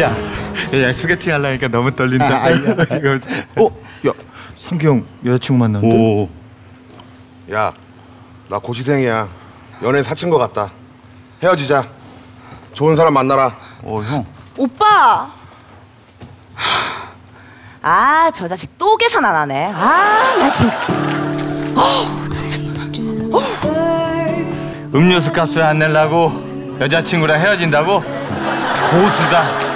야, 야 소개팅 하려니까 너무 떨린다. 아, 아, 야. 이거, 어, 야, 상규 형 여자친구 만났는데? 오. 야, 나 고시생이야. 연애 사친 것 같다. 헤어지자. 좋은 사람 만나라. 오 형. 오빠. 아, 저 자식 또 계산 안 하네. 아, 나 진짜. 음료수 값을 안 내려고 여자친구랑 헤어진다고? 고수다.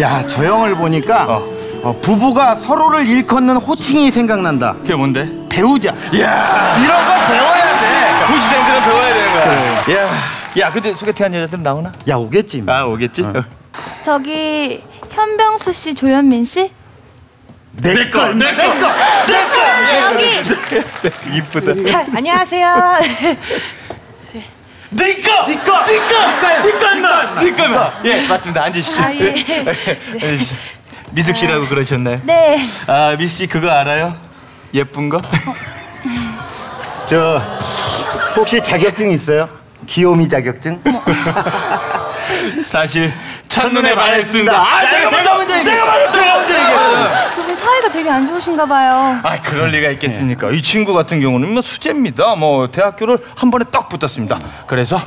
야 저 형을 보니까 어. 어, 부부가 서로를 일컫는 호칭이 생각난다. 그게 뭔데? 배우자. 야, 이런 거 배워야 돼. 고시생들은 배워야 되는 거야. 야, 야, 근데 소개팅한 여자들 나오나? 야 오겠지. 뭐. 아, 오겠지? 어. 저기 현병수 씨, 조현민 씨? 내 거, 내 거. 내 거, 내 거. 여기 이쁘다. 안녕하세요. 네 거! 네 거! 네 거! 네 거, 임마! 네 거, 임마! 예, 맞습니다. 앉으시죠. 아, 예. 앉으시죠. 미숙 씨라고 그러셨나요? 네. 아, 미숙 씨 그거 알아요? 예쁜 거? 저 혹시 자격증 있어요? 귀요미 자격증? 사실 첫눈에 반했습니다. 아, 내가 먼저 얘기해. 내가 먼저 내가 먼저 얘기해. 두분 사이가 되게 안 좋으신가 봐요. 아, 그럴 리가 있겠습니까? 이 친구 같은 경우는 뭐 수재입니다. 뭐 대학교를 한 번에 떡 붙었습니다. 그래서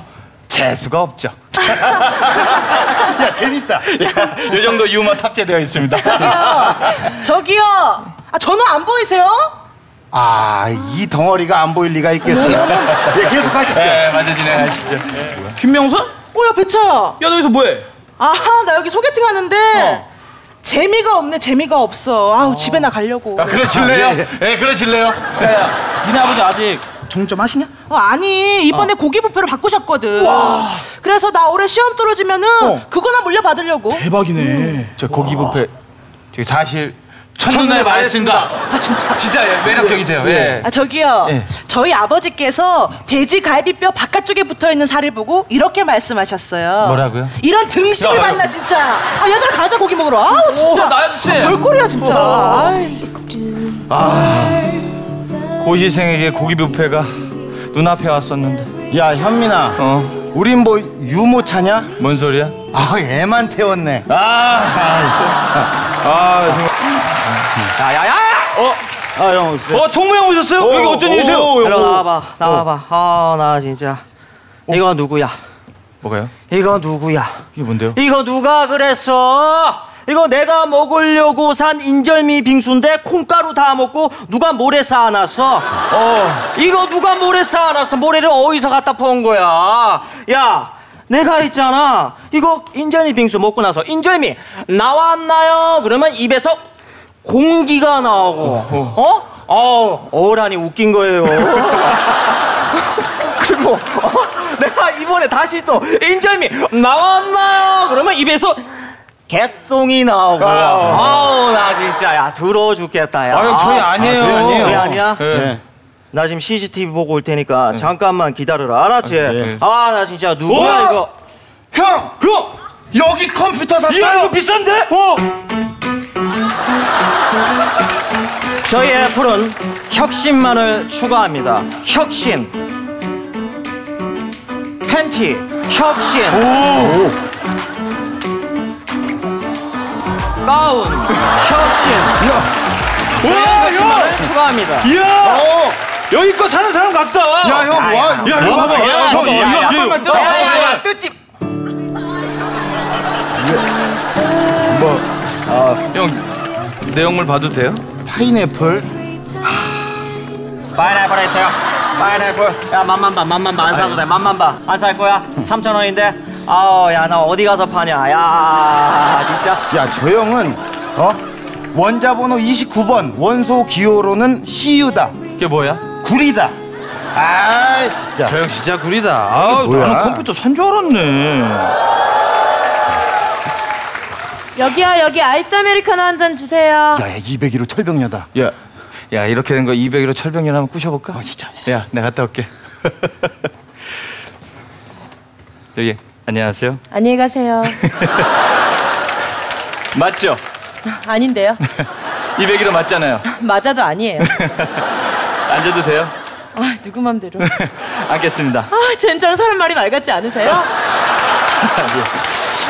재수가 없죠. 야 재밌다. 이 정도 유머 탑재되어 있습니다. 저기요. 아, 전화 안 보이세요? 아 이 덩어리가 안 보일 리가 있겠어요. 예, 계속 하시죠. 네, 맞아 진행하시죠. 김명선? 야 어, 야, 배차야. 너 여기서 뭐해? 아, 나 여기 소개팅 하는데 재미가 없네. 재미가 없어. 아우, 집에 나 가려고. 아, 그러실래요? 예, 그러실래요? 니네 아버지 아직 정점 하시냐? 어, 아니 이번에 고기 뷔페로 바꾸셨거든. 그래서 나 올해 시험 떨어지면은 그거나 물려받으려고. 대박이네 저 고기 뷔페 저기 사실 첫눈에 반했습니다. 아 진짜. 진짜 예, 매력적이세요. 예. 아 저기요. 예. 저희 아버지께서 돼지 갈비뼈 바깥쪽에 붙어 있는 살을 보고 이렇게 말씀하셨어요. 뭐라고요? 이런 등심을 야, 야. 만나 진짜. 아 얘들아 가자 고기 먹으러. 아우 진짜. 오, 나야 좋지. 별꼴이야 진짜. 아이. 고시생에게 고기 뷔페가 눈앞에 왔었는데. 야 현민아. 어? 우린 뭐 유모차냐? 뭔 소리야? 아 애만 태웠네. 아, 아, 정말. 야야야! 아 형. 어, 총무 형 오셨어요? 여기 어쩐 일이세요? 일로 나와봐 나와봐. 아 나 진짜. 이거 누구야? 뭐가요? 이거 누구야? 이게 뭔데요? 이거 누가 그랬어? 이거 내가 먹으려고 산 인절미 빙수인데 콩가루 다 먹고 누가 모래 쌓아놨어? 어. 이거 누가 모래 쌓아놨어? 모래를 어디서 갖다 펀 거야? 야 내가 있잖아. 이거 인절미 빙수 먹고 나서 인절미 나왔나요? 그러면 입에서 공기가 나오고 어? 어 어란이 웃긴 거예요 그리고 어? 내가 이번에 다시 또 인절미 나왔나요? 그러면 입에서 개똥이 나오고 아우 나 진짜 야 들어 죽겠다 야 아, 형, 저희 아니에요. 저희 아니에요. 왜 아니야? 예. 나 지금 CCTV 보고 올 테니까 잠깐만 기다려라 알았지? 예. 아나 진짜 누구야 우와! 이거 형. 형. 여기 컴퓨터 샀어요. 야, 이거 비싼데? 어. 저희 애플은 혁신만을 추가합니다 혁신 팬티 혁신 오, 가운 혁신 와, 혁신만을 형! 추가합니다 이야! 어. 여기 거 사는 사람 같다! 야 형 와. 야, 이거 봐봐. 야, 형, 야, 이거 야, 한 야, 야, 뜯어. 야, 야, 야. 뜯지 형, 내용물 봐도 돼요? 파인애플. 파인애플 있어요 파인애플 야 맛만 봐 맛만 봐 안 사도 돼 맛만 봐 안 살 거야 3천 원인데 아우 야 나 어디 가서 파냐 야 진짜 야 저 형은 어 원자 번호 29번 원소 기호로는 CU다. 이게 뭐야? 구리다. 아 진짜. 저 형 진짜 구리다. 아, 뭐야? 나는 컴퓨터 산 줄 알았네. 여기요, 여기 아이스 아메리카노 한 잔 주세요. 야, 야 201호 철벽녀다. 야, 야 이렇게 된 거 200으로 철벽년 한번 꾸셔볼까? 아 진짜. 야, 내가 갔다 올게. 저기 안녕하세요. 안녕히 가세요. 맞죠? 아닌데요. 201호 맞잖아요. 맞아도 아니에요. 앉아도 돼요? 아, 누구 맘대로. 앉겠습니다. 아, 젠장 사람 말이 말 같지 않으세요?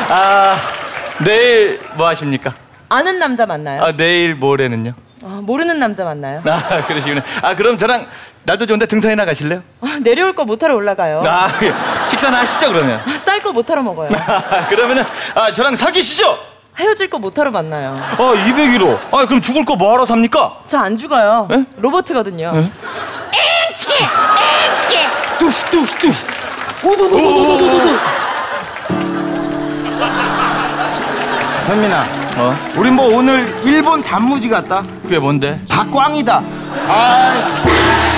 아, 내일 뭐 하십니까? 아는 남자 만나요? 아 내일 모레는요? 아, 모르는 남자 만나요? 아 그러시구나. 아 그럼 저랑 날도 좋은데 등산이나 가실래요? 아, 내려올 거 못하러 올라가요. 아 식사나 하시죠 그러면. 아, 쌀거 못하러 먹어요. 그러면은 아 저랑 사귀시죠? 헤어질 거 못하러 만나요. 아 201호. 아 그럼 죽을 거 뭐하러 삽니까? 저 안 죽어요. 에? 로버트거든요. 뚝시 뚝시 뚝시. 현민아 어? 우리 뭐 오늘 일본 단무지 같다 그게 뭔데? 닭광이다 아